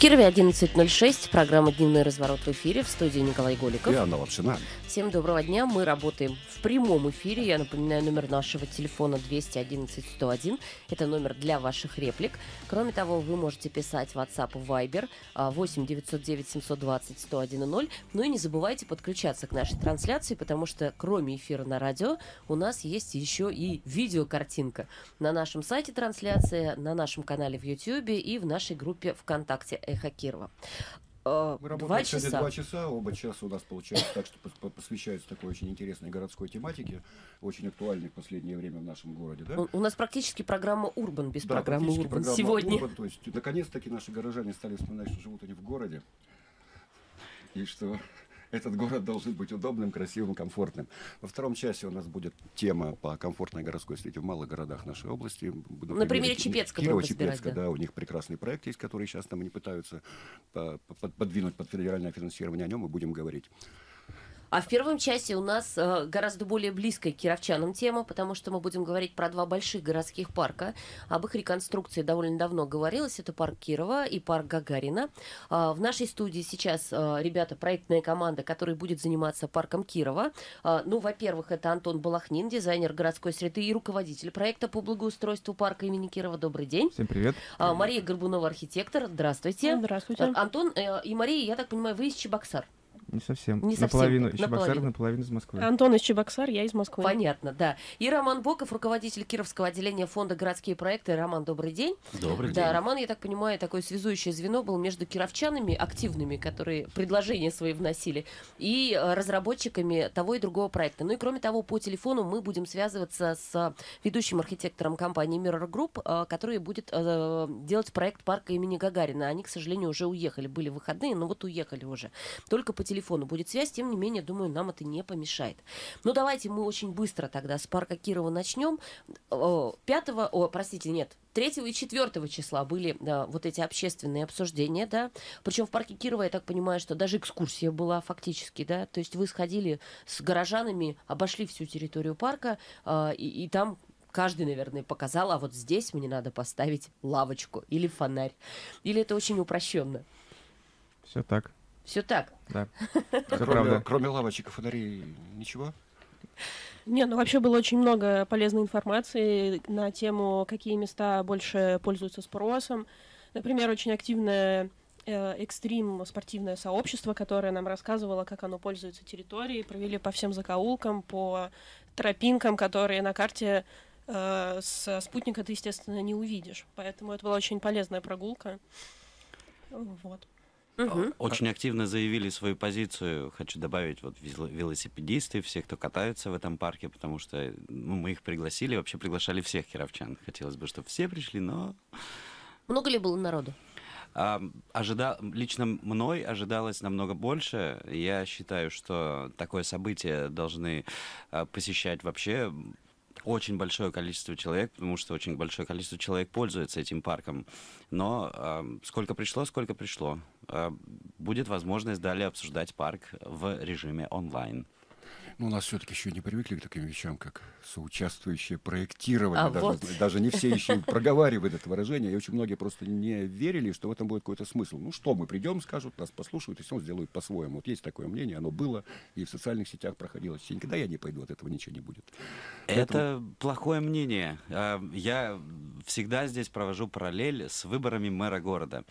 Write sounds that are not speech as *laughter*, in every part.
Кирове 11.06, программа «Дневной разворот» в эфире, в студии Николай Голиков. И Анна Лапшина. Всем доброго дня, мы работаем в прямом эфире. Я напоминаю, номер нашего телефона 211-101. Это номер для ваших реплик. Кроме того, вы можете писать WhatsApp и Viber 8 909 720 101 Ну и не забывайте подключаться к нашей трансляции, потому что кроме эфира на радио у нас есть еще и видеокартинка на нашем сайте трансляция, на нашем канале в YouTube и в нашей группе ВКонтакте «Эхо Кирова». Э, Мы работаем часа. два часа, оба часа у нас получается так, что посвящаются такой очень интересной городской тематике, очень актуальной в последнее время в нашем городе. Да? У, нас практически программа Урбан без да, программы Урбан сегодня. Urban, то есть наконец-таки наши горожане стали вспоминать, что живут они в городе. И что этот город должен быть удобным, красивым, комфортным. Во втором часе у нас будет тема по комфортной городской среде в малых городах нашей области. На, на примере Чепецка Кирова, Чепецка, да. да, у них прекрасный проект есть, который сейчас там они пытаются подвинуть под федеральное финансирование. О нем мы будем говорить. А в первом часе у нас э, гораздо более близкая к кировчанам тема, потому что мы будем говорить про два больших городских парка. Об их реконструкции довольно давно говорилось. Это парк Кирова и парк Гагарина. Э, в нашей студии сейчас э, ребята, проектная команда, которая будет заниматься парком Кирова. Э, ну, во-первых, это Антон Балахнин, дизайнер городской среды и руководитель проекта по благоустройству парка имени Кирова. Добрый день. Всем привет. Э, Мария Горбунова, архитектор. Здравствуйте. Здравствуйте. Э, Антон э, и Мария, я так понимаю, вы из Чебоксар. Не совсем. Не наполовину совсем. из Чебоксар, наполовину из Москвы. Антон из Чебоксар, я из Москвы. Понятно, да. И Роман Боков, руководитель Кировского отделения фонда «Городские проекты». Роман, добрый день. Добрый да, день. Роман, я так понимаю, такое связующее звено был между кировчанами, активными, которые предложения свои вносили, и э, разработчиками того и другого проекта. Ну и кроме того, по телефону мы будем связываться с ведущим архитектором компании Mirror Group, э, который будет э, делать проект парка имени Гагарина. Они, к сожалению, уже уехали. Были выходные, но вот уехали уже. Только по телефону будет связь тем не менее, думаю, нам это не помешает. Ну, давайте мы очень быстро тогда с парка Кирова начнем. 5, о, простите, нет, 3 и 4 числа были да, вот эти общественные обсуждения, да, причем в парке Кирова, я так понимаю, что даже экскурсия была фактически, да, то есть вы сходили с горожанами, обошли всю территорию парка, э, и, и там каждый, наверное, показал, а вот здесь мне надо поставить лавочку или фонарь, или это очень упрощенно. Все так. Все так. Да. *laughs* Кроме, кроме лавочек и фонарей ничего? Не, ну вообще было очень много полезной информации на тему, какие места больше пользуются спросом. Например, очень активное э, экстрим спортивное сообщество, которое нам рассказывало, как оно пользуется территорией, провели по всем закоулкам, по тропинкам, которые на карте э, с спутника ты, естественно, не увидишь. Поэтому это была очень полезная прогулка. Вот. Угу. Очень активно заявили свою позицию, хочу добавить, вот велосипедисты, все, кто катаются в этом парке, потому что ну, мы их пригласили, вообще приглашали всех кировчан. Хотелось бы, чтобы все пришли, но... Много ли было народу? А, ожида... Лично мной ожидалось намного больше. Я считаю, что такое событие должны а, посещать вообще очень большое количество человек, потому что очень большое количество человек пользуется этим парком. Но э, сколько пришло, сколько пришло. Э, будет возможность далее обсуждать парк в режиме онлайн. Ну, у нас все-таки еще не привыкли к таким вещам, как соучаствующее проектирование. А даже, вот. даже не все еще проговаривают это выражение. И очень многие просто не верили, что в этом будет какой-то смысл. Ну что, мы придем, скажут, нас послушают, и все сделают по-своему. Вот есть такое мнение, оно было, и в социальных сетях проходило. Никогда я не пойду, от этого ничего не будет. Это Поэтому... плохое мнение. А, я всегда здесь провожу параллель с выборами мэра города.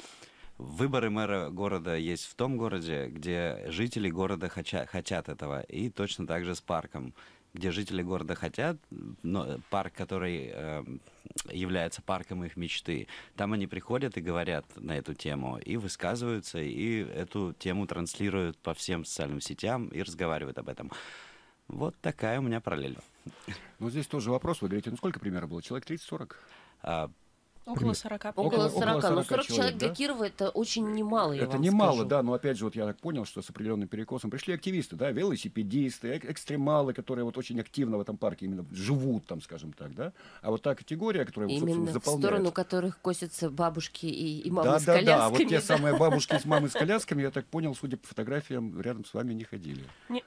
Выборы мэра города есть в том городе, где жители города хотя, хотят этого, и точно так же с парком, где жители города хотят, но парк, который э, является парком их мечты, там они приходят и говорят на эту тему, и высказываются, и эту тему транслируют по всем социальным сетям и разговаривают об этом. Вот такая у меня параллель. Ну, здесь тоже вопрос. Вы говорите, ну сколько примерно было? Человек 30-40? Около 40. Около 40. Около 40 но 40 человек для Кирова это очень немало, я Это немало, да, но опять же, вот я так понял, что с определенным перекосом пришли активисты, да, велосипедисты, экстремалы, которые вот очень активно в этом парке именно живут, там, скажем так, да. А вот та категория, которая, именно заполняет... в сторону которых косятся бабушки и, и мамы да, с да, колясками. Да, а вот те самые бабушки с мамой с *laughs* колясками, я так понял, судя по фотографиям, рядом с вами не ходили. Не,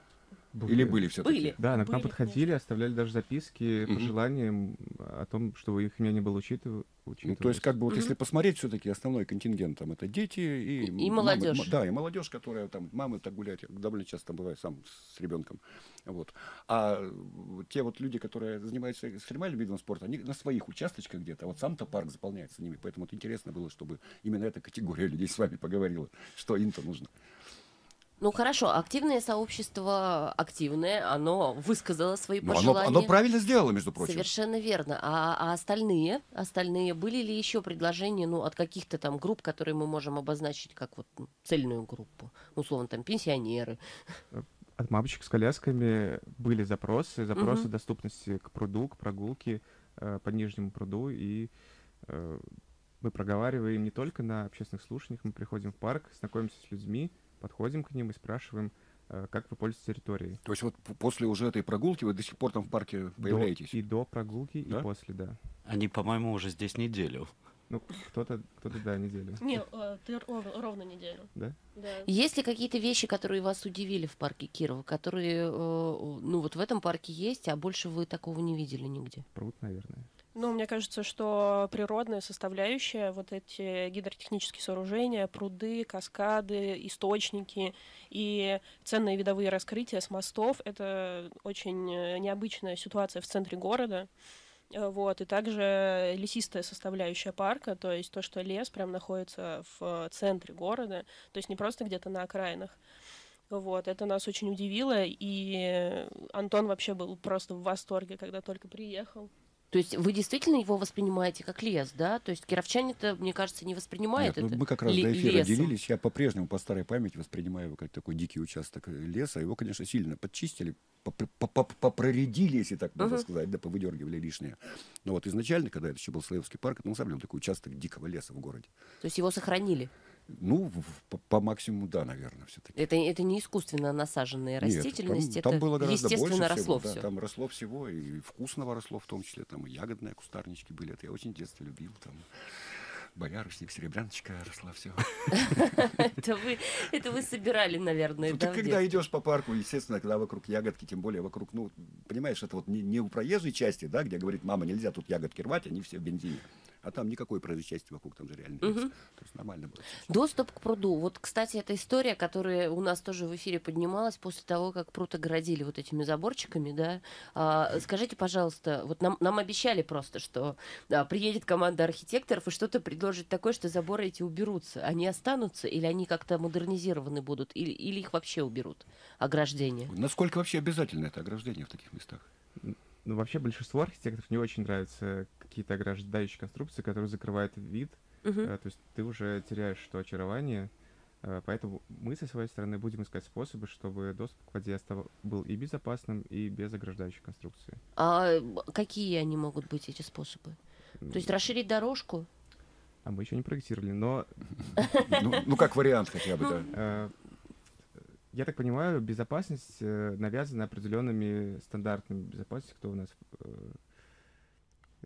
были. Или были все-таки? Были. Да, были, к нам подходили, конечно. оставляли даже записки, угу. пожелания. о том, чтобы их мнение было учитыв... Ну, то есть, как бы, вот если посмотреть, все-таки основной контингент там это дети и, и, и молодежь. Мамы, да, и молодежь, которая там, мамы так гуляют, довольно часто бывает сам с ребенком. Вот. А те вот люди, которые занимаются экстремальным видом спорта, они на своих участочках где-то, вот сам-то парк заполняется ними. Поэтому вот интересно было, чтобы именно эта категория людей с вами поговорила, что им-то нужно. Ну хорошо, активное сообщество активное, оно высказало свои ну, пожелания. Оно, оно правильно сделало, между прочим. Совершенно верно. А, а остальные, остальные были ли еще предложения, ну, от каких-то там групп, которые мы можем обозначить как вот ну, цельную группу, условно там пенсионеры? От мамочек с колясками были запросы, запросы угу. доступности к пруду, к прогулке э, по Нижнему пруду и э, мы проговариваем не только на общественных слушаниях, мы приходим в парк, знакомимся с людьми, подходим к ним и спрашиваем, э, как вы пользуетесь территорией. То есть вот после уже этой прогулки вы до сих пор там в парке появляетесь? До, и до прогулки, да? и после, да. Они, по-моему, уже здесь неделю. Ну, кто-то, кто-то, да, неделю. Не, э, ты ровно неделю. Да? Да. Есть ли какие-то вещи, которые вас удивили в парке Кирова, которые, э, ну, вот в этом парке есть, а больше вы такого не видели нигде? Пруд, наверное. Ну, мне кажется, что природная составляющая, вот эти гидротехнические сооружения, пруды, каскады, источники и ценные видовые раскрытия с мостов, это очень необычная ситуация в центре города. Вот, и также лесистая составляющая парка, то есть то, что лес прям находится в центре города, то есть не просто где-то на окраинах. Вот, это нас очень удивило, и Антон вообще был просто в восторге, когда только приехал. То есть вы действительно его воспринимаете как лес, да? То есть кировчане-то, мне кажется, не воспринимают Нет, ну, это Мы как раз до эфира лесом. делились. Я по-прежнему по старой памяти воспринимаю его как такой дикий участок леса. Его, конечно, сильно подчистили, попроредили, если так можно uh-huh. сказать, да, повыдергивали лишнее. Но вот изначально, когда это еще был Слоевский парк, это на самом деле такой участок дикого леса в городе. То есть его сохранили? Ну, по, по максимуму, да, наверное, все-таки. Это, это не искусственно насаженная растительность, Нет, там, это там было гораздо естественно больше росло всего, все. Да, там росло всего, и вкусного росло в том числе, там и ягодные кустарнички были. Это я очень в детстве любил. Там боярышник, серебряночка росла, все. *laughs* Это вы, это вы собирали, наверное, ну, да? когда идешь по парку, естественно, когда вокруг ягодки, тем более вокруг, ну, понимаешь, это вот не, не у проезжей части, да, где говорит, мама, нельзя тут ягодки рвать, они все в бензине а там никакой проезжей части вокруг, там же реально угу. То есть нормально было. Доступ к пруду. Вот, кстати, эта история, которая у нас тоже в эфире поднималась после того, как пруд огородили вот этими заборчиками, да. А, скажите, пожалуйста, вот нам, нам обещали просто, что да, приедет команда архитекторов и что-то предложит такое, что заборы эти уберутся. Они останутся или они как-то модернизированы будут, или, или их вообще уберут, ограждение? Насколько вообще обязательно это ограждение в таких местах? Ну, вообще большинство архитекторов не очень нравятся какие-то ограждающие конструкции, которые закрывают вид. Uh-huh. то есть ты уже теряешь что очарование. Э, поэтому мы со своей стороны будем искать способы, чтобы доступ к воде был и безопасным, и без ограждающей конструкции. А какие они могут быть, эти способы? То есть расширить дорожку? А мы еще не проектировали, но... Ну, ну, как вариант хотя бы, да. Э, я так понимаю, безопасность навязана определенными стандартами безопасности, кто у нас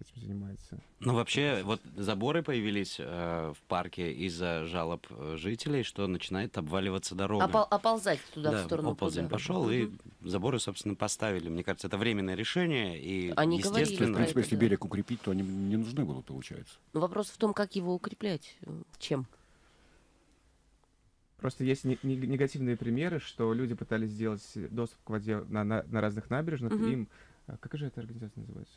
этим занимается. Ну, вообще, вот заборы появились э, в парке из-за жалоб э, жителей, что начинает обваливаться дорога. Опол- оползать туда, да, в сторону оползень пошел, угу. и заборы, собственно, поставили. Мне кажется, это временное решение, и, Они естественно... В принципе, если да. берег укрепить, то они не нужны будут, получается. Но вопрос в том, как его укреплять, чем? Просто есть негативные примеры, что люди пытались сделать доступ к воде на, на, на разных набережных, угу. им... А как же эта организация называется?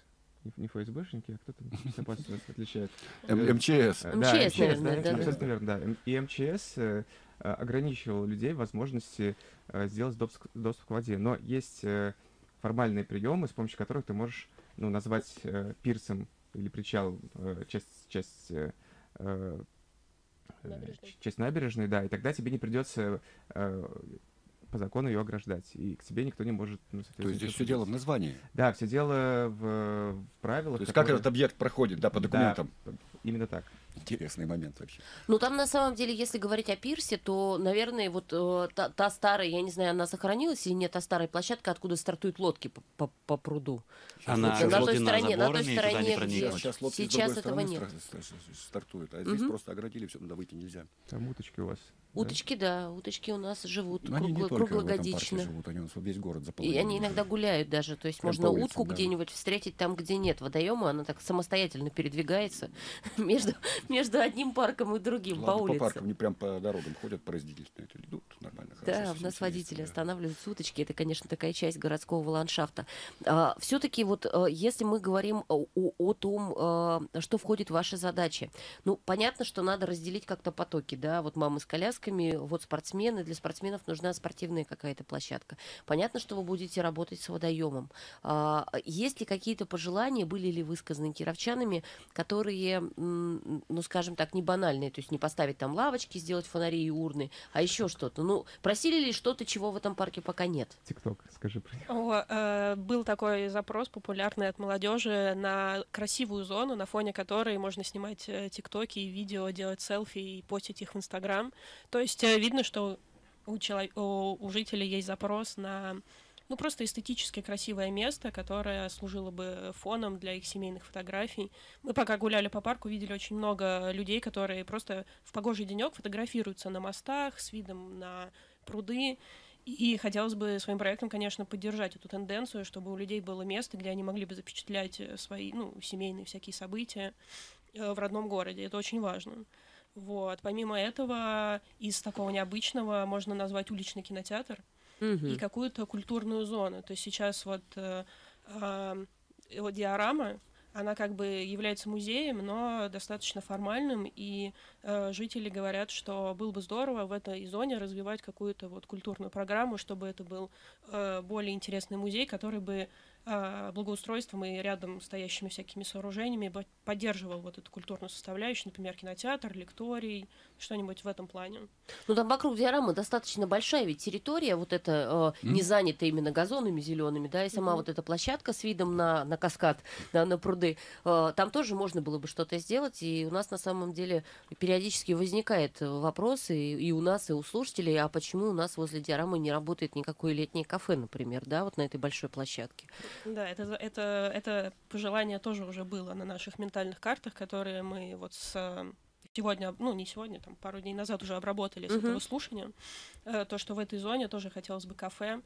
Не, ФСБшники, а кто там безопасность отличает? МЧС. Да, МЧС, наверное, да. Абсолютно верно, да. И МЧС э, ограничивал людей возможности э, сделать доступ к воде. Но есть э, формальные приемы, с помощью которых ты можешь ну, назвать пирсом или причал часть, часть Набережной. часть набережной, да, и тогда тебе не придется э, по закону ее ограждать, и к тебе никто не может... Ну, То есть здесь все дело в названии? Да, все дело в, в правилах. То есть которые... как этот объект проходит, да, по документам? Да, именно так. Интересный момент вообще. Ну, там на самом деле, если говорить о пирсе, то, наверное, вот э, та, та старая, я не знаю, она сохранилась или нет, та старая площадка, откуда стартуют лодки по, по, по пруду. Она Вот на той стороне, на той стороне, не где- проникнуть. Сейчас лодки Сейчас с другой этого нет. стар- стар- стартуют, а здесь Мгм. просто оградили, все, туда выйти нельзя. Там уточки у вас. да? Уточки, да, уточки у нас живут Но они не кругло- только в этом парке круглогодично. живут, они у нас весь город заполонен. И они иногда гуляют даже, то есть Прям можно улицам, утку да. где-нибудь встретить там, где нет водоема, она так самостоятельно передвигается *laughs* между, между одним парком и другим Ладно, по по улице. паркам, не прям по дорогам ходят, по разделительной, это идут нормально. Да, у нас водители да. останавливаются уточки. Это, конечно, такая часть городского ландшафта. Все-таки вот э, если мы говорим о, о- о том, э, что входит в ваши задачи, ну, понятно, что надо разделить как-то потоки, да, вот мамы с колясками, вот спортсмены, для спортсменов нужна спортивная какая-то площадка. Понятно, что вы будете работать с водоемом. А, Есть ли какие-то пожелания, были ли высказаны кировчанами, которые, м, ну, скажем так, не банальные, то есть не поставить там лавочки, сделать фонари и урны, а еще что-то. Ну, просили ли что-то, чего в этом парке пока нет? Тикток, скажи про него. О, э, был такой запрос популярный от молодежи на красивую зону, на фоне которой можно снимать э, тиктоки и видео, делать селфи и постить их в Инстаграм. То есть э, видно, что у, чело- у, у жителей есть запрос на ну, просто эстетически красивое место, которое служило бы фоном для их семейных фотографий. Мы пока гуляли по парку, видели очень много людей, которые просто в погожий денек фотографируются на мостах с видом на пруды. И хотелось бы своим проектом, конечно, поддержать эту тенденцию, чтобы у людей было место, где они могли бы запечатлять свои, ну, семейные всякие события э, в родном городе. Это очень важно. Вот. Помимо этого, из такого необычного можно назвать уличный кинотеатр и какую-то культурную зону. То есть сейчас вот, э, э, диорама, она как бы является музеем, но достаточно формальным, и э, жители говорят, что было бы здорово в этой зоне развивать какую-то вот культурную программу, чтобы это был э, более интересный музей, который бы э, благоустройством и рядом стоящими всякими сооружениями поддерживал вот эту культурную составляющую, например, кинотеатр, лекторий, что-нибудь в этом плане. Ну, там вокруг диорамы достаточно большая ведь территория, вот эта э, не занята именно газонами зелеными, да, и сама Мгм. вот эта площадка с видом на, на каскад, да, на пруды, э, там тоже можно было бы что-то сделать, и у нас на самом деле периодически возникает вопрос и, и у нас, и у слушателей, а почему у нас возле диорамы не работает никакое летнее кафе, например, да, вот на этой большой площадке. Да, это, это, это пожелание тоже уже было на наших ментальных картах, которые мы вот с сегодня, ну не сегодня, там пару дней назад уже обработали с этого слушания. Э, То, что в этой зоне тоже хотелось бы кафе.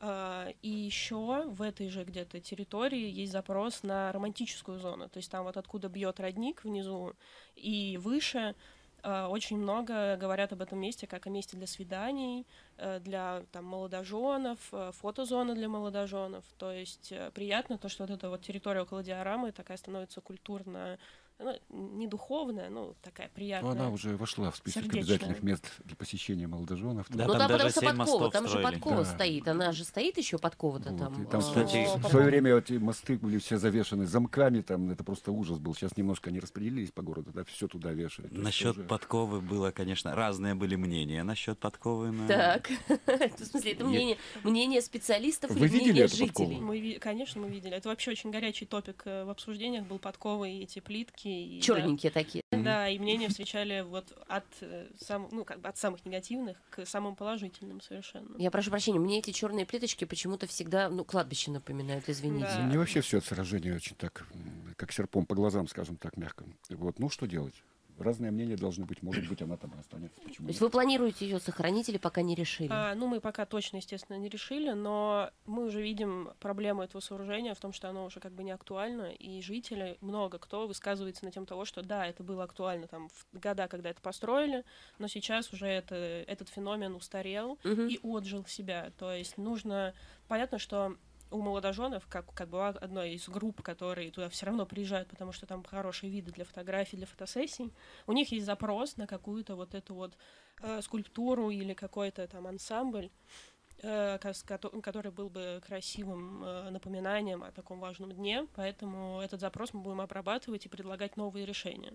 Э, И еще в этой же где-то территории есть запрос на романтическую зону. То есть там вот откуда бьет родник внизу и выше, э, очень много говорят об этом месте как о месте для свиданий, э, для там молодоженов, фотозона для молодоженов. То есть приятно то, что вот эта вот территория около диорамы такая становится культурно, ну, не духовная, ну такая Ну, приятная. она уже вошла в список Сердечная. обязательных мест для посещения молодоженов. Да, ну там там даже потому что подкова, там же строили. подкова Да. стоит, она же стоит еще подкова-то Вот, там. там, а, кстати, в свое время эти мосты были все завешены замками, там это просто ужас был. Сейчас немножко они распределились по городу, да, все туда вешали. Насчет тоже- подковы было, конечно, разные были мнения насчет подковы. но- Так, *laughs* в смысле, это мнение, мнение специалистов Вы или видели мнение жителей? Мы, конечно, мы видели. Это вообще очень горячий топик э, в обсуждениях был подковы и эти плитки. Да. Черненькие такие. Да, и мнения встречали вот от, э, сам, ну, как бы от самых негативных к самым положительным совершенно. Я прошу прощения, мне эти черные плиточки почему-то всегда, ну, кладбище напоминают, извините. Да. Мне вообще все это сражение очень так, как серпом по глазам, скажем так, мягко. Вот, ну что делать? Разные мнения должны быть. Может быть, она там останется. Почему То есть нет? вы планируете ее сохранить или пока не решили? А, ну, мы пока точно, естественно, не решили, но мы уже видим проблему этого сооружения в том, что оно уже как бы не актуально, и жители, много кто высказывается на тем того, что да, это было актуально там в года, когда это построили, но сейчас уже это, этот феномен устарел Мгм. и отжил себя. То есть нужно... Понятно, что у молодоженов, как, как была одной из групп, которые туда все равно приезжают, потому что там хорошие виды для фотографий, для фотосессий, у них есть запрос на какую-то вот эту вот э, скульптуру или какой-то там ансамбль, э, который был бы красивым э, напоминанием о таком важном дне, поэтому этот запрос мы будем обрабатывать и предлагать новые решения.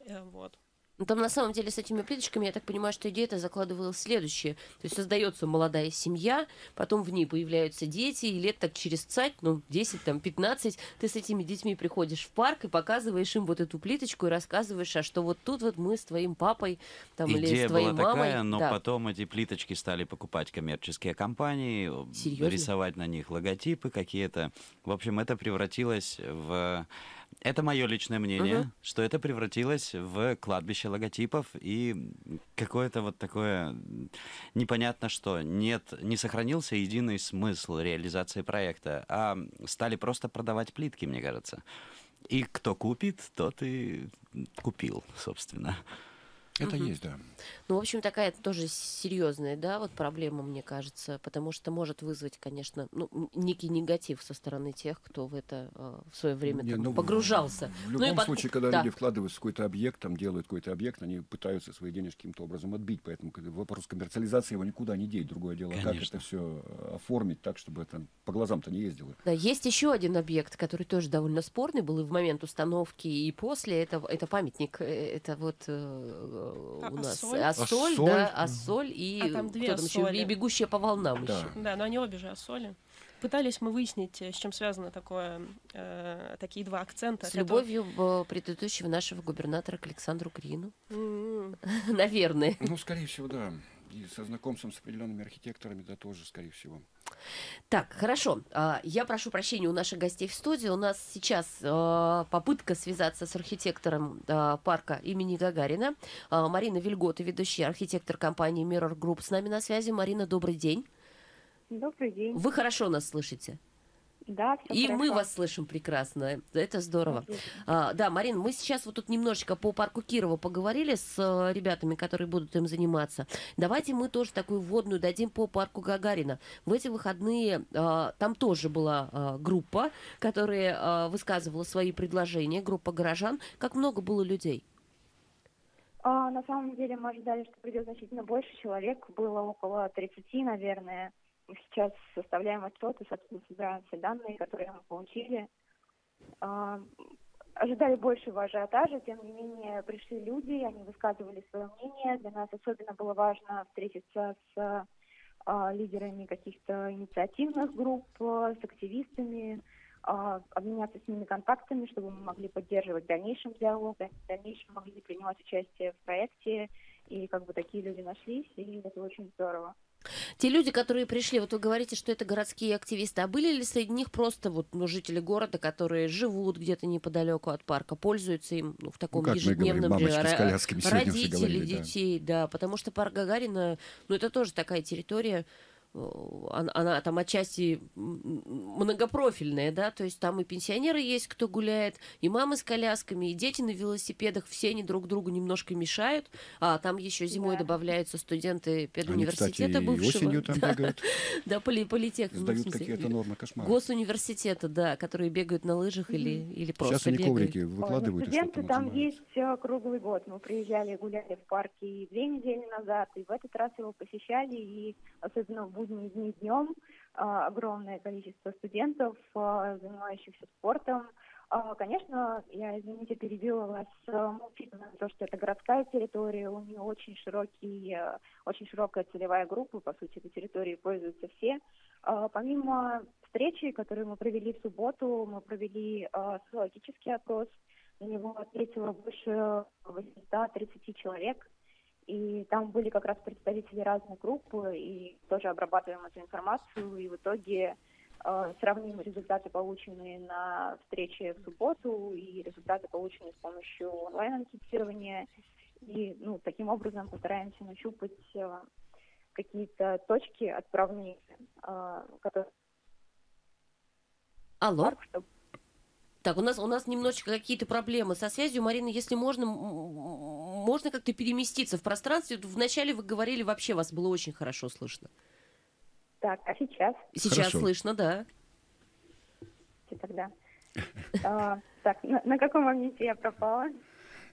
Э, Вот. Ну, там на самом деле с этими плиточками, я так понимаю, что идея это закладывалась следующее. То есть создается молодая семья, потом в ней появляются дети, и лет так через цать, ну, 10, там, 15, ты с этими детьми приходишь в парк и показываешь им вот эту плиточку и рассказываешь, а что вот тут вот мы с твоим папой там, Идея или с твоей была мамой. такая, но да. потом эти плиточки стали покупать коммерческие компании, Серьезно? рисовать на них логотипы какие-то. В общем, это превратилось в... Это мое личное мнение, Мгм. что это превратилось в кладбище логотипов и какое-то вот такое непонятно что. Нет, не сохранился единый смысл реализации проекта, а стали просто продавать плитки, мне кажется. И кто купит, тот и купил, собственно. Это Мгм. есть, да. Ну, в общем, такая тоже серьезная, да, вот проблема, мне кажется, потому что может вызвать, конечно, ну, некий негатив со стороны тех, кто в это э, в свое время Не, там ну, погружался. В Ну любом под- случае, когда да. люди вкладываются в какой-то объект, там делают какой-то объект, они пытаются свои денежки каким-то образом отбить. Поэтому вопрос коммерциализации его никуда не деть. Другое дело, как Конечно. это все оформить так, чтобы это по глазам-то не ездило. Да, есть еще один объект, который тоже довольно спорный был и в момент установки, и после. Это, это памятник. э, Это вот э, А- у нас Ассоль? Ассоль, Ассоль? да, Ассоль и А там две кто там еще? Ассоли. И бегущая по волнам Да. еще. Да, но они обе же соли. Пытались мы выяснить, э, с чем связано такое, э, такие два акцента. С которые- любовью э, предыдущего нашего губернатора к Александру Крину. М-м. *laughs* Наверное. Ну, скорее всего, да. И со знакомством с определенными архитекторами, да, тоже, скорее всего. Так, хорошо. А, Я прошу прощения у наших гостей в студии. У нас сейчас а, попытка связаться с архитектором а, парка имени Гагарина. Марина Вильгота, ведущий архитектор компании Mirror Group, с нами на связи. Марина, добрый день. Добрый день. Вы хорошо нас слышите? Да, все И мы вас слышим прекрасно. Это здорово. А, да, Марин, мы сейчас вот тут немножечко по парку Кирова поговорили с э, ребятами, которые будут им заниматься. Давайте мы тоже такую вводную дадим по парку Гагарина. В эти выходные а, там тоже была а, группа, которая а, высказывала свои предложения, группа горожан. Как много было людей? А, на самом деле мы ожидали, что придет значительно больше человек. Было около 30, наверное. Сейчас составляем отчет и, собственно, собираем все данные, которые мы получили. А, ожидали большего ажиотажа, тем не менее пришли люди, они высказывали свое мнение. Для нас особенно было важно встретиться с а, лидерами каких-то инициативных групп, с активистами, а, обменяться с ними контактами, чтобы мы могли поддерживать в дальнейшем диалог, в дальнейшем могли принимать участие в проекте. И как бы такие люди нашлись, и это очень здорово. Те люди, которые пришли, вот вы говорите, что это городские активисты, а были ли среди них просто вот ну, жители города, которые живут где-то неподалеку от парка, пользуются им ну, в таком как мы говорим, ежедневном мамочки с родители говорили, да. детей, да. потому что парк Гагарина, ну это тоже такая территория, она, она там отчасти многопрофильная, да, то есть там и пенсионеры есть, кто гуляет, и мамы с колясками, и дети на велосипедах, все они друг другу немножко мешают, а там еще зимой Да. добавляются студенты Они, кстати, педуниверситета и бывшего. осенью там *laughs* да, бегают, да, поли, политех, ну, сдают смысле, какие-то нормы кошмара. Госуниверситета, да, которые бегают на лыжах или, или просто Сейчас они бегают. коврики Ой, ну, выкладывают что-то студенты там есть э, круглый год. Мы приезжали, гуляли в парке и две недели назад, и в этот раз его посещали, и особенно в будние дни днем огромное количество студентов, а, занимающихся спортом. А, Конечно, я, извините, перебила вас, мы учитываем то, что это городская территория, у нее очень широкий, очень широкая целевая группа, по сути, этой территорией пользуются все. А, Помимо встречи, которую мы провели в субботу, мы провели социологический опрос, на него ответило больше 830 человек, и там были как раз представители разных групп, и тоже обрабатываем эту информацию, и в итоге э, сравним результаты, полученные на встрече в субботу, и результаты, полученные с помощью онлайн-анкетирования, и ну, таким образом постараемся нащупать э, какие-то точки отправные, э, которые Алло. чтобы Так, у нас, у нас немножечко какие-то проблемы со связью. Марина, если можно, можно как-то переместиться в пространстве. Вначале вы говорили, вообще вас было очень хорошо слышно. Так, а сейчас? Сейчас Хорошо. слышно, да. Тогда. А, так, на, на каком моменте я пропала?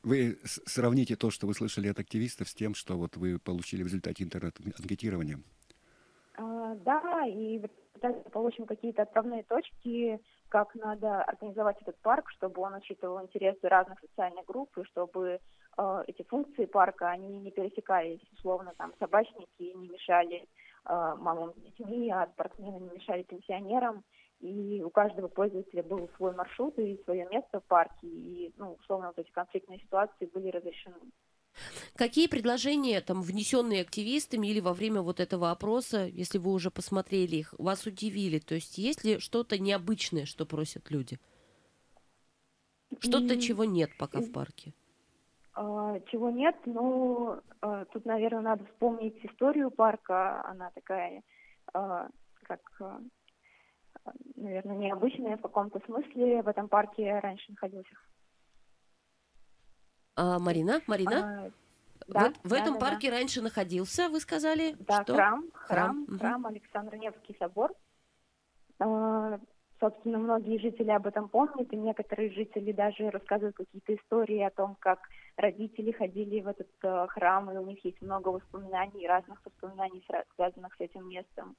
Вы сравните то, что вы слышали от активистов, с тем, что вот вы получили в результате интернет-анкетирования. А, да, и получим какие-то отправные точки, как надо организовать этот парк, чтобы он учитывал интересы разных социальных групп, и чтобы э, эти функции парка, они не пересекались, условно, там собачники не мешали э, мамам с детьми, а спортсмены не мешали пенсионерам, и у каждого пользователя был свой маршрут и свое место в парке, и, ну, условно, вот эти конфликтные ситуации были разрешены. Какие предложения, там, внесенные активистами или во время вот этого опроса, если вы уже посмотрели их, вас удивили? То есть есть ли что-то необычное, что просят люди? Что-то, чего нет пока в парке? А, чего нет, ну, а, тут, наверное, надо вспомнить историю парка. Она такая, а, как, наверное, необычная в каком-то смысле. В этом парке раньше находился а, Марина, Марина? А, да, в, в да, этом да, парке да. раньше находился, вы сказали? Да, что? храм, Храм, храм, храм, Александр Невский собор. А, собственно, многие жители об этом помнят, и некоторые жители даже рассказывают какие-то истории о том, как родители ходили в этот uh, храм, и у них есть много воспоминаний, разных воспоминаний, связанных с этим местом.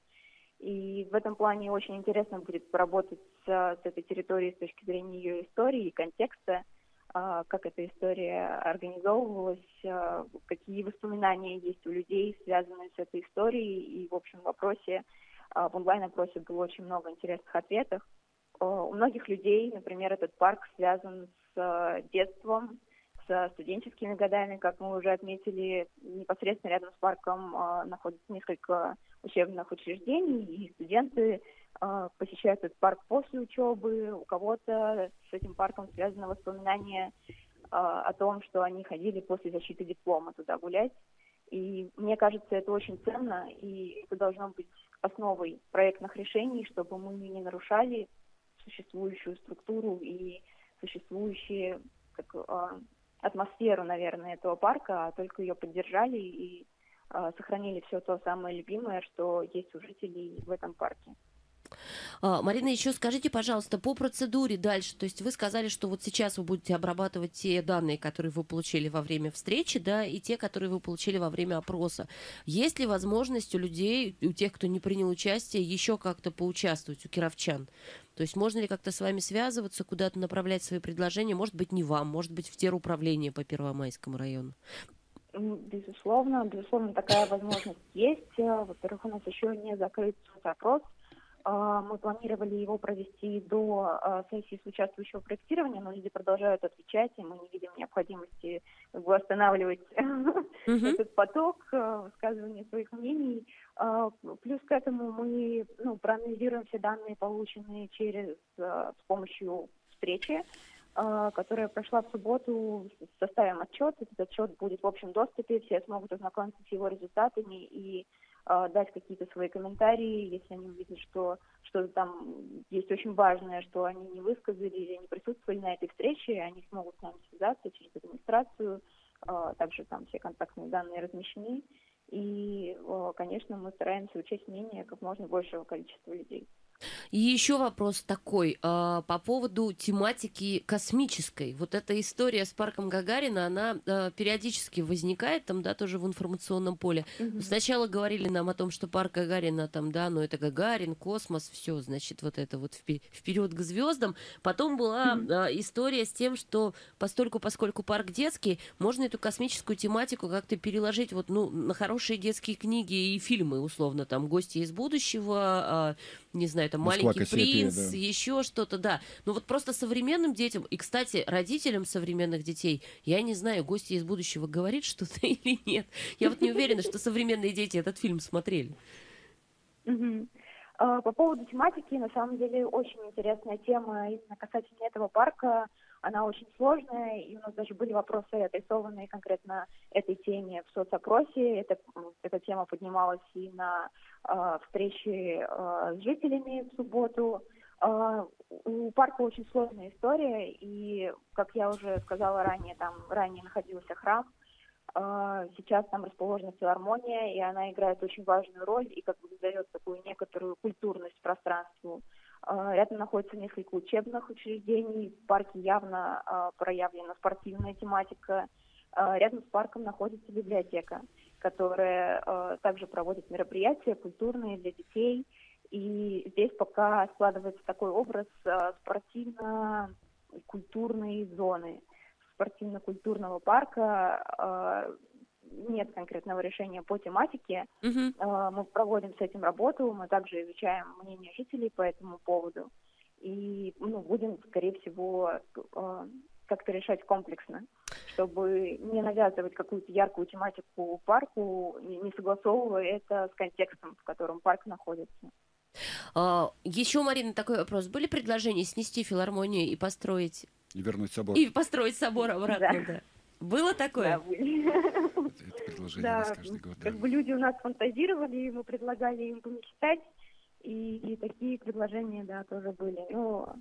И в этом плане очень интересно будет поработать с, с этой территорией с точки зрения ее истории и контекста, как эта история организовывалась, а, какие воспоминания есть у людей, связанные с этой историей. И в общем вопросе, а, в онлайн-опросе было очень много интересных ответов. У многих людей, например, этот парк связан с детством, с студенческими годами, как мы уже отметили, непосредственно рядом с парком находится несколько учебных учреждений, и студенты а, посещают этот парк после учебы, у кого-то с этим парком связано воспоминание а, о том, что они ходили после защиты диплома туда гулять. И мне кажется, это очень ценно, и это должно быть основой проектных решений, чтобы мы не нарушали существующую структуру и существующую как, э, атмосферу, наверное, этого парка, а только ее поддержали и сохранили все то самое любимое, что есть у жителей в этом парке. А, Марина, еще скажите, пожалуйста, по процедуре дальше. То есть вы сказали, что вот сейчас вы будете обрабатывать те данные, которые вы получили во время встречи, да, и те, которые вы получили во время опроса. Есть ли возможность у людей, у тех, кто не принял участие, еще как-то поучаствовать, у кировчан? То есть можно ли как-то с вами связываться, куда-то направлять свои предложения? Может быть, не вам, может быть, в теруправление по Первомайскому району? Безусловно, безусловно, такая возможность есть. Во-первых, у нас еще не закрыт опрос а, мы планировали его провести до а, сессии с участвующего проектирования, но люди продолжают отвечать, и мы не видим необходимости как бы, останавливать *laughs* этот поток а, высказывания своих мнений. Плюс к этому мы ну, проанализируем все данные, полученные через с помощью встречи, которая прошла в субботу, составим отчет. Этот отчет будет в общем доступе, все смогут ознакомиться с его результатами и дать какие-то свои комментарии, если они увидят, что что-то там есть очень важное, что они не высказали или не присутствовали на этой встрече, они смогут с нами связаться через администрацию, э, также там все контактные данные размещены. И, э, конечно, мы стараемся учесть мнение как можно большего количества людей. И еще вопрос такой э, по поводу тематики космической. Вот эта история с парком Гагарина, она э, периодически возникает там, да, тоже в информационном поле. Угу. Сначала говорили нам о том, что парк Гагарина там, да, ну это Гагарин, космос, все, значит, вот это вот вперед к звездам. Потом была угу. э, история с тем, что постольку, поскольку парк детский, можно эту космическую тематику как-то переложить вот, ну, на хорошие детские книги и фильмы, условно, там, «Гости из будущего», э, не знаю, это маленький принц, да. еще что-то, да. Но вот просто современным детям, и, кстати, родителям современных детей, я не знаю, гости из будущего говорит что-то *laughs* или нет. Я вот не уверена, что современные дети этот фильм смотрели. А, по поводу тематики, на самом деле, очень интересная тема именно касательно этого парка она очень сложная, и у нас даже были вопросы, адресованные конкретно этой теме в соцопросе. Это, эта тема поднималась и на э, встрече э, с жителями в субботу. Э, у парка очень сложная история, и, как я уже сказала ранее, там ранее находился храм, Сейчас там расположена филармония, и она играет очень важную роль и как бы дает такую некоторую культурность пространству. А, рядом находится несколько учебных учреждений, в парке явно а, проявлена спортивная тематика. А, рядом с парком находится библиотека, которая также проводит мероприятия культурные для детей. И здесь пока складывается такой образ спортивно-культурной зоны спортивно-культурного парка нет конкретного решения по тематике. Uh-huh. Мы проводим с этим работу, мы также изучаем мнение жителей по этому поводу. И ну, будем, скорее всего, как-то решать комплексно, чтобы не навязывать какую-то яркую тематику парку, не согласовывая это с контекстом, в котором парк находится. А, еще, Марина, такой вопрос. Были предложения снести филармонию и построить... И вернуть собор. И построить собор обратно, да. да. Было такое? Да, были. *laughs* Предложение да, каждый год. Как бы люди у нас фантазировали, мы предлагали им помечтать, и, и такие предложения, да, тоже были. Но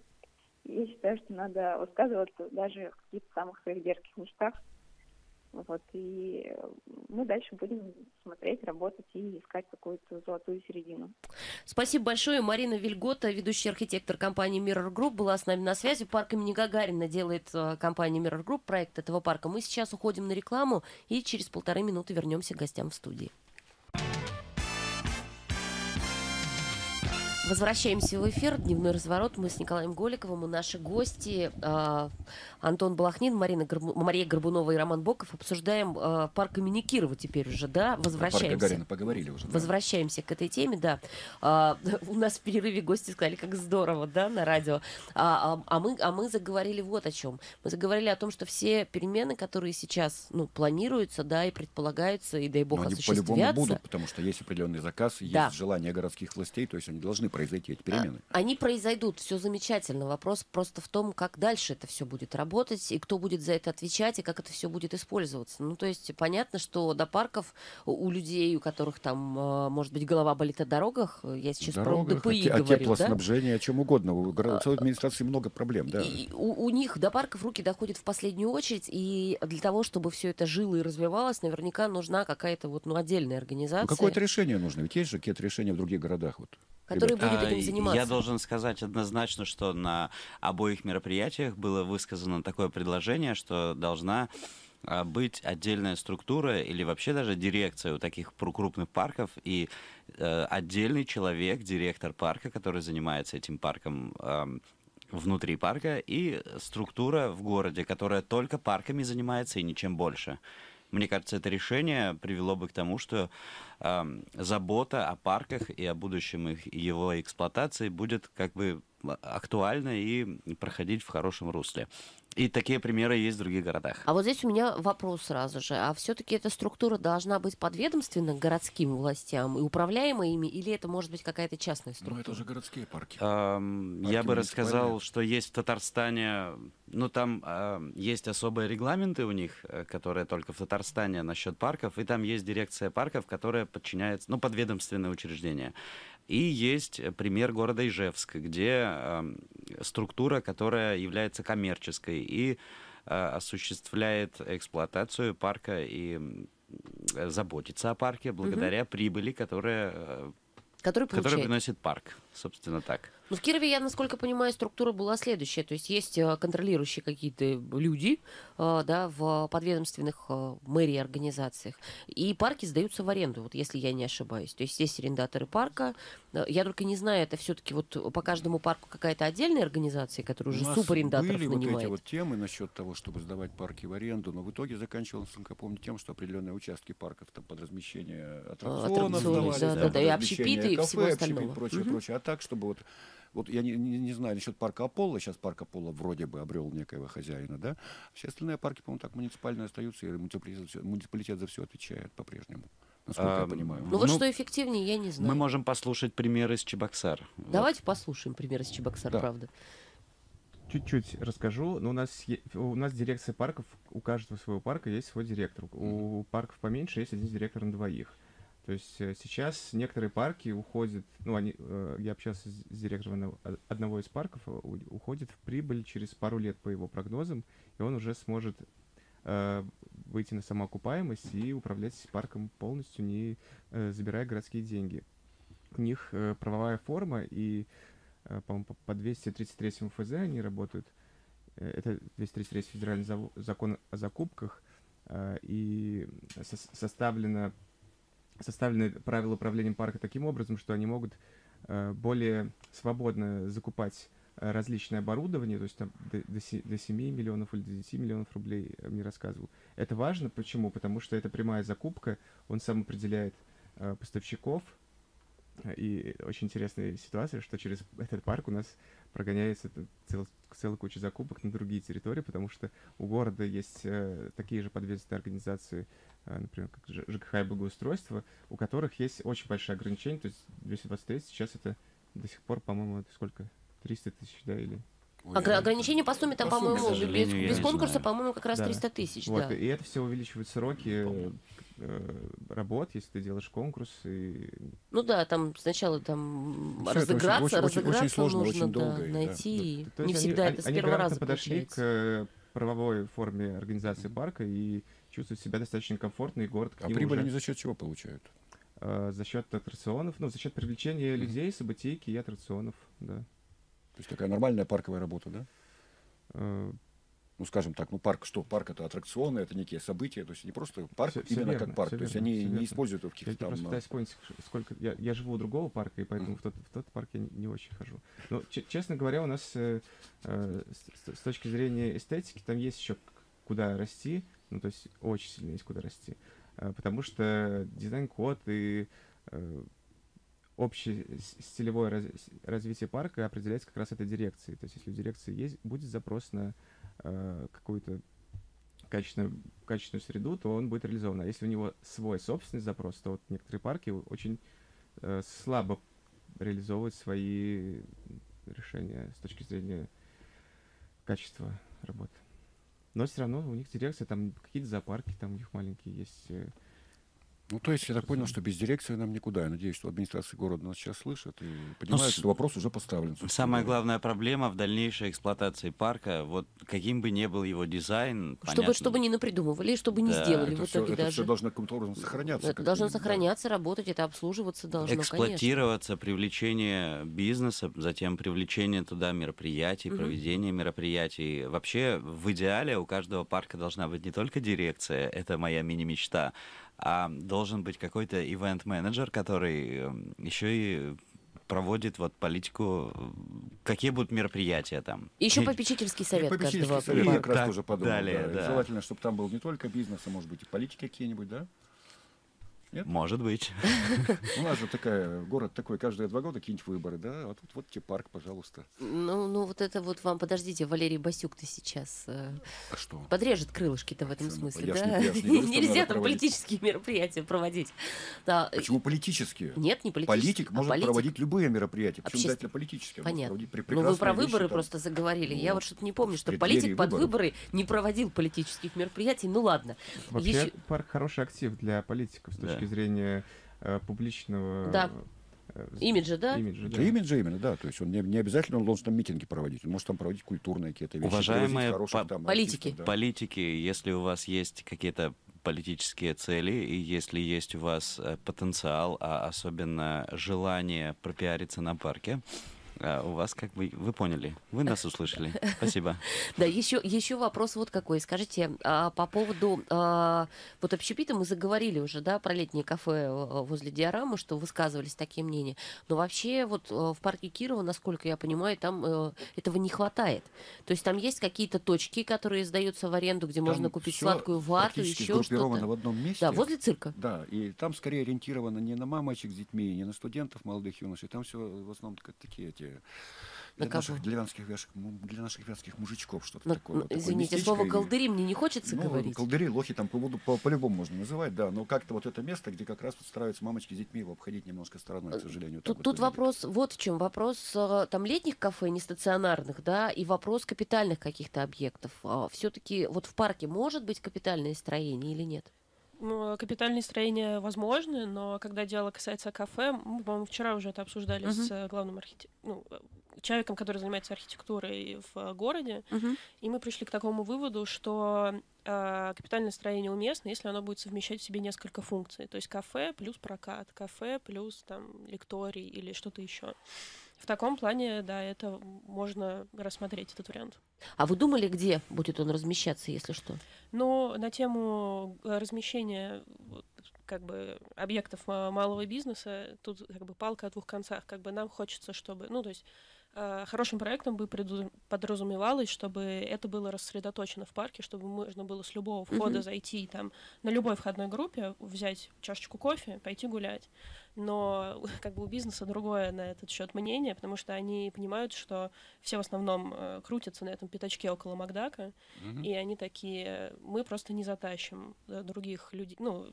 я считаю, что надо высказываться даже в каких-то самых своих дерзких мечтах. Вот, и мы дальше будем смотреть, работать и искать какую-то золотую середину. Спасибо большое. Марина Вильгота, ведущий архитектор компании Mirror Group, была с нами на связи. Парк имени Гагарина делает э, компания Mirror Group проект этого парка. Мы сейчас уходим на рекламу и через полторы минуты вернемся к гостям в студии. Возвращаемся в эфир. Дневной разворот. Мы с Николаем Голиковым и наши гости э, Антон Балахнин, Марина Горбу... Мария Горбунова и Роман Боков обсуждаем э, парк имени Кирова теперь уже, да? Возвращаемся. Парк Гагарина поговорили уже. Да. Возвращаемся к этой теме, да. А, *laughs* у нас в перерыве гости сказали, как здорово, да, на радио. А, а, а, мы, а мы заговорили вот о чем. Мы заговорили о том, что все перемены, которые сейчас ну, планируются, да, и предполагаются, и дай бог Но осуществятся. Они по-любому будут, потому что есть определенный заказ, есть да. желание городских властей, то есть они должны произойти, эти перемены? А, они произойдут, все замечательно. Вопрос просто в том, как дальше это все будет работать, и кто будет за это отвечать, и как это все будет использоваться. Ну, то есть понятно, что до парков у людей, у которых там, а, может быть, голова болит о дорогах, я сейчас дорогах, про ДПИ о, говорю, о теплоснабжении, да? о чем угодно. У городской администрации много проблем, да. И у, у них до парков руки доходят в последнюю очередь, и для того, чтобы все это жило и развивалось, наверняка нужна какая-то вот, ну, отдельная организация. Ну, какое-то решение нужно, ведь есть же какие-то решения в других городах. Вот который будет этим заниматься. Я должен сказать однозначно, что на обоих мероприятиях было высказано такое предложение, что должна а, быть отдельная структура или вообще даже дирекция у таких крупных парков и э, отдельный человек, директор парка, который занимается этим парком э, внутри парка и структура в городе, которая только парками занимается и ничем больше. Мне кажется, это решение привело бы к тому, что э, забота о парках и о будущем их, его эксплуатации будет как бы актуальна и проходить в хорошем русле. И такие примеры есть в других городах. А вот здесь у меня вопрос сразу же. А все-таки эта структура должна быть подведомственна городским властям и управляемой ими, или это может быть какая-то частная структура? Ну, это же городские парки. Эм, парки я бы рассказал, что есть в Татарстане, ну, там э, есть особые регламенты у них, э, которые только в Татарстане насчет парков, и там есть дирекция парков, которая подчиняется, ну, подведомственное учреждение. И есть пример города Ижевск, где э, структура, которая является коммерческой и э, осуществляет эксплуатацию парка и э, заботится о парке благодаря угу. прибыли, которая, э, который, которая приносит парк, собственно так. Ну, в Кирове, я, насколько понимаю, структура была следующая. То есть есть э, контролирующие какие-то люди э, да, в подведомственных э, мэрии организациях. И парки сдаются в аренду, вот если я не ошибаюсь. То есть есть арендаторы парка. Я только не знаю, это все-таки вот по каждому парку какая-то отдельная организация, которая уже субарендаторов были нанимает. вот эти вот темы насчет того, чтобы сдавать парки в аренду, но в итоге заканчивалось, насколько помню, тем, что определенные участки парков там под размещение аттракционов, аттракционы, сдавались, да, да, да, и общепиты, и всего остального. Прочее, угу. прочее. А так, чтобы вот вот я не, не, не знаю насчет парка Аполло, сейчас парк Аполло вроде бы обрел некоего хозяина, да? Все остальные парки, по-моему, так муниципальные остаются, и муниципалитет, муниципалитет за все отвечает по-прежнему. Насколько а, я понимаю. Ну, вот ну, что эффективнее, я не знаю. Мы можем послушать пример из Чебоксар. Давайте вот. послушаем пример из Чебоксар, да. правда. Чуть-чуть расскажу. Ну, у нас, у нас дирекция парков, у каждого своего парка есть свой директор. У парков поменьше есть один директор на двоих. То есть э, сейчас некоторые парки уходят, ну, они, э, я общался с директором одного из парков, э, уходит в прибыль через пару лет по его прогнозам, и он уже сможет выйти на самоокупаемость и управлять парком полностью, не забирая городские деньги. У них правовая форма, и, по-моему, по 233 ФЗ они работают. Это 233 федеральный закон о закупках, и составлено составлены правила управления парка таким образом, что они могут э, более свободно закупать различное оборудование, то есть там до, до, 7, до 7 миллионов или до 10 миллионов рублей мне рассказывал. Это важно, почему? Потому что это прямая закупка, он сам определяет э, поставщиков, и очень интересная ситуация, что через этот парк у нас прогоняется цел, целая куча закупок на другие территории, потому что у города есть э, такие же подведомственные организации, э, например, как ЖКХ и благоустройство, у которых есть очень большие ограничения, то есть 223 сейчас это до сих пор, по-моему, это сколько? 300 тысяч, да, или Ой, Огр- ограничение по сумме там, по-моему, без, без конкурса, по-моему, как раз да. 300 тысяч. Вот, да. И это все увеличивает сроки работ, если ты делаешь конкурс. И... Ну да, там сначала там все разыграться, очень, разыграться очень сложно, нужно очень долго, да, найти. Да. То, не всегда они, это с первого раза подошли получается. к э, правовой форме организации парка и чувствуют себя достаточно комфортно, и город А прибыль уже... не за счет чего получают? Uh, за счет аттракционов, ну, за счет привлечения mm-hmm. людей, событийки и аттракционов, да. То есть такая нормальная парковая работа, да? Ну, скажем так, ну парк что? Парк это аттракционы, это некие события, то есть не просто парк все, именно верно, как парк, то есть верно, они не используют его каких-то там... Я просто пытаюсь понять, сколько... Я, я живу у другого парка, и поэтому mm. в, тот, в тот парк я не, не очень хожу. Но, честно говоря, у нас э, э, с, с точки зрения эстетики там есть еще куда расти, ну, то есть очень сильно есть куда расти, э, потому что дизайн-код и э, общее стилевое раз, развитие парка определяется как раз этой дирекцией. То есть если в дирекции есть, будет запрос на э, какую-то качественную, качественную среду, то он будет реализован. А если у него свой собственный запрос, то вот некоторые парки очень э, слабо реализовывают свои решения с точки зрения качества работы. Но все равно у них дирекция, там какие-то зоопарки, там у них маленькие есть э, ну, то есть я так понял, что без дирекции нам никуда. Я надеюсь, что администрация города нас сейчас слышит и понимает, ну, что вопрос уже поставлен. Самая главная проблема в дальнейшей эксплуатации парка, вот каким бы ни был его дизайн... Чтобы, понятно, чтобы не напридумывали, чтобы не да. сделали это в итоге все, даже. Это все должно каким-то образом сохраняться. Это должно сохраняться, да. работать, это обслуживаться должно, Эксплуатироваться, конечно. привлечение бизнеса, затем привлечение туда мероприятий, угу. проведение мероприятий. Вообще, в идеале у каждого парка должна быть не только дирекция, это моя мини-мечта, а должен быть какой-то ивент-менеджер, который эм, еще и проводит вот политику, какие будут мероприятия там. Еще попечительский совет. И попечительский совет, я как раз тоже подумал. Далее, да. Да. Желательно, чтобы там был не только бизнес, а может быть и политики какие-нибудь, да? Нет? Может быть. *laughs* У нас же такая, город такой, каждые два года какие-нибудь выборы, да? Вот, вот, вот тебе парк, пожалуйста. Ну, ну вот это вот вам, подождите, Валерий Басюк-то сейчас э, а что? подрежет крылышки-то в этом смысле, да? Не, *laughs* не, не Нельзя там политические мероприятия проводить. Да. Почему политические? Нет, не политические. Политик а может проводить любые мероприятия. Почему обязательно политические? Понятно. При, ну вы про выборы просто заговорили. Я вот что-то не помню, что политик под выборы не проводил политических мероприятий. Ну ладно. Вообще парк хороший актив для политиков с точки да. зрения э, публичного да. Э, имиджа, да? Имиджа, да. имиджа именно, да. То есть он не, не обязательно он должен там митинги проводить. Он может там проводить культурные какие-то вещи. Уважаемые хороших, по- там, политики. Артистов, да. политики, если у вас есть какие-то политические цели, и если есть у вас э, потенциал, а особенно желание пропиариться на парке, а у вас как бы, вы поняли, вы нас услышали. Спасибо. *laughs* Да, еще, еще вопрос вот какой. Скажите, а, по поводу а, вот общепита мы заговорили уже, да, про летнее кафе э, возле Диорамы, что высказывались такие мнения. Но вообще вот э, в парке Кирова, насколько я понимаю, там э, этого не хватает. То есть там есть какие-то точки, которые сдаются в аренду, где там можно купить сладкую вату, еще что-то. в одном месте. Да, возле цирка. Да, и там скорее ориентировано не на мамочек с детьми, не на студентов, молодых юношей. Там все в основном такие эти для наших, для, наших, для наших вятских мужичков что-то но, такое. Но, извините, слово колдыри мне не хочется ну, говорить. Колдыри, лохи там по-любому по, по можно называть, да, но как-то вот это место, где как раз вот стараются мамочки с детьми его обходить немножко стороной, к сожалению. Тут, вот тут вопрос, вот в чем вопрос э, там летних кафе, не стационарных, да, и вопрос капитальных каких-то объектов. А все-таки вот в парке может быть капитальное строение или нет? Ну, капитальные строения возможны, но когда дело касается кафе, мы, по-моему, вчера уже это обсуждали uh-huh. с э, главным архитектором, ну, человеком, который занимается архитектурой в городе, uh-huh. и мы пришли к такому выводу, что э, капитальное строение уместно, если оно будет совмещать в себе несколько функций, то есть кафе плюс прокат, кафе плюс там лекторий или что-то еще. В таком плане, да, это можно рассмотреть этот вариант. А вы думали, где будет он размещаться, если что? Ну, на тему э, размещения как бы объектов малого бизнеса тут как бы палка о двух концах. Как бы нам хочется, чтобы, ну, то есть Э, хорошим проектом бы подразумевалось, чтобы это было рассредоточено в парке, чтобы можно было с любого входа mm-hmm. зайти там на любой входной группе, взять чашечку кофе, пойти гулять. Но *laughs* как бы у бизнеса другое на этот счет мнение, потому что они понимают, что все в основном э, крутятся на этом пятачке около Макдака, mm-hmm. и они такие, мы просто не затащим э, других людей, ну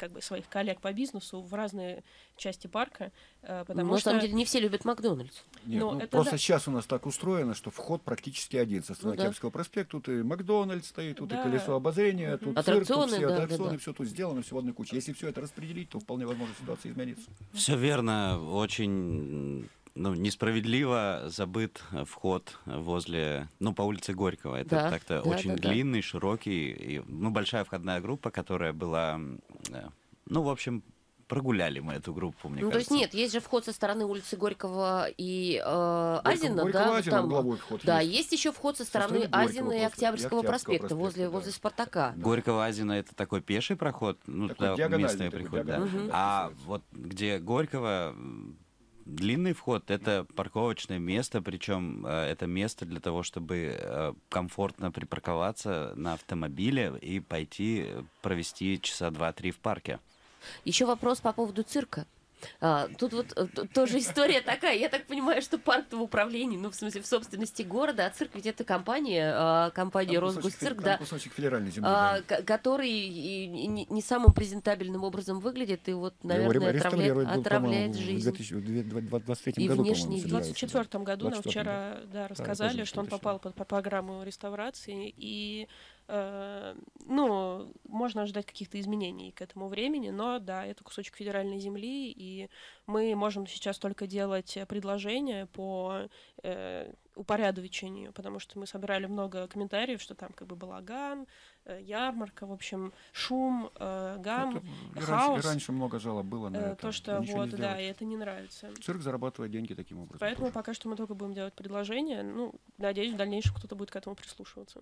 как бы своих коллег по бизнесу в разные части парка, э, потому ну, что... На самом деле не все любят Макдональдс. Нет, ну, просто да. сейчас у нас так устроено, что вход практически один. Со стороны ну, да. проспекта тут и Макдональдс стоит, тут да. и колесо обозрения, тут аттракционы, цирк, тут все да, аттракционы, да, да. все тут сделано, все в одной куче. Если все это распределить, то вполне возможно ситуация изменится. Все верно, очень ну, несправедливо забыт вход возле, ну, по улице Горького. Это да, так-то да, очень да, длинный, да. широкий, и, ну, большая входная группа, которая была, э, ну, в общем, прогуляли мы эту группу, мне ну, кажется. То есть нет, есть же вход со стороны улицы Горького и э, Азина, Горького, да? Азина, там, вход да, есть. есть еще вход со стороны со Азина и Октябрьского, и проспекта, проспекта возле, да. возле Спартака. Горького Азина это такой пеший проход, ну, такой туда местные приходят, да. Угу. А вот где Горького Длинный вход — это парковочное место, причем э, это место для того, чтобы э, комфортно припарковаться на автомобиле и пойти провести часа два-три в парке. Еще вопрос по поводу цирка. А, тут вот э, тоже история такая. Я так понимаю, что парк в управлении, ну, в смысле, в собственности города, а цирк ведь это компания, а, компания Росгосцирк, да, федеральной земли, а, да. который не, не самым презентабельным образом выглядит, и вот, наверное, отравляет, отравляет жизнь. В 2023 году, внешний, в 2024 году нам вчера да, рассказали, да, что он попал под программу реставрации, и ну, можно ожидать каких-то изменений к этому времени, но да, это кусочек федеральной земли, и мы можем сейчас только делать предложения по э, упорядочению, потому что мы собирали много комментариев, что там как бы балаган, э, ярмарка, в общем, шум, э, гам, это, хаос. Раньше, раньше много жалоб было на э, это. То, что вот, да, и это не нравится. Цирк зарабатывает деньги таким образом. Поэтому тоже. пока что мы только будем делать предложения. Ну, надеюсь, в дальнейшем кто-то будет к этому прислушиваться.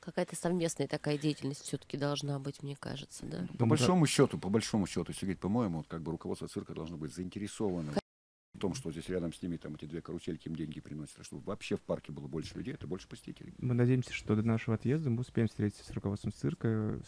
Какая-то совместная такая деятельность все-таки должна быть, мне кажется, да. По большому счету, по большому счету, если говорить, по-моему, как бы руководство цирка должно быть заинтересовано в том, что здесь рядом с ними там эти две карусельки им деньги приносят, а чтобы вообще в парке было больше людей, это больше посетителей. Мы надеемся, что до нашего отъезда мы успеем встретиться с руководством цирка,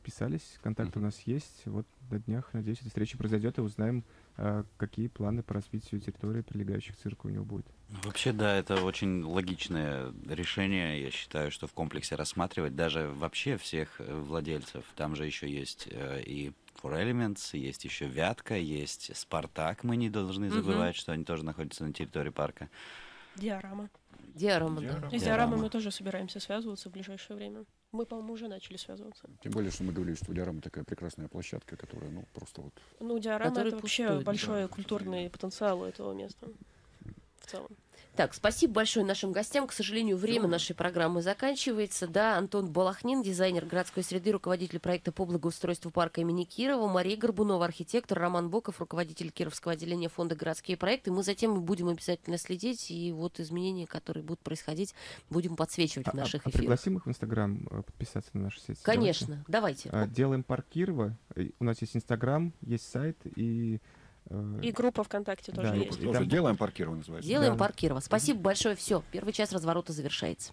списались, контакты uh-huh. у нас есть, вот на днях, надеюсь, эта встреча произойдет и узнаем, а, какие планы по развитию территории, прилегающих к цирку у него будет. Вообще, да, это очень логичное решение. Я считаю, что в комплексе рассматривать даже вообще всех э, владельцев. Там же еще есть э, и Four Elements, есть еще Вятка, есть Спартак. Мы не должны забывать, угу. что они тоже находятся на территории парка. Диорама. Диорама, да. И с Диорамой мы тоже собираемся связываться в ближайшее время. Мы, по-моему, уже начали связываться. Тем более, что мы говорили, что Диорама такая прекрасная площадка, которая, ну, просто вот... Ну, Диорама — это вообще большой да, культурный потенциал у этого места в целом. Так, спасибо большое нашим гостям. К сожалению, время нашей программы заканчивается. Да, Антон Балахнин, дизайнер городской среды, руководитель проекта по благоустройству парка имени Кирова, Мария Горбунова, архитектор, Роман Боков, руководитель Кировского отделения фонда «Городские проекты». Мы затем будем обязательно следить, и вот изменения, которые будут происходить, будем подсвечивать а, в наших а, эфирах. А пригласим их в Инстаграм э, подписаться на наши сети? Конечно, давайте. давайте. Делаем парк Кирова. У нас есть Инстаграм, есть сайт, и И группа ВКонтакте тоже да, есть. Тоже делаем паркирование называется. Делаем да. паркирование. Спасибо большое. Все, первый час разворота завершается.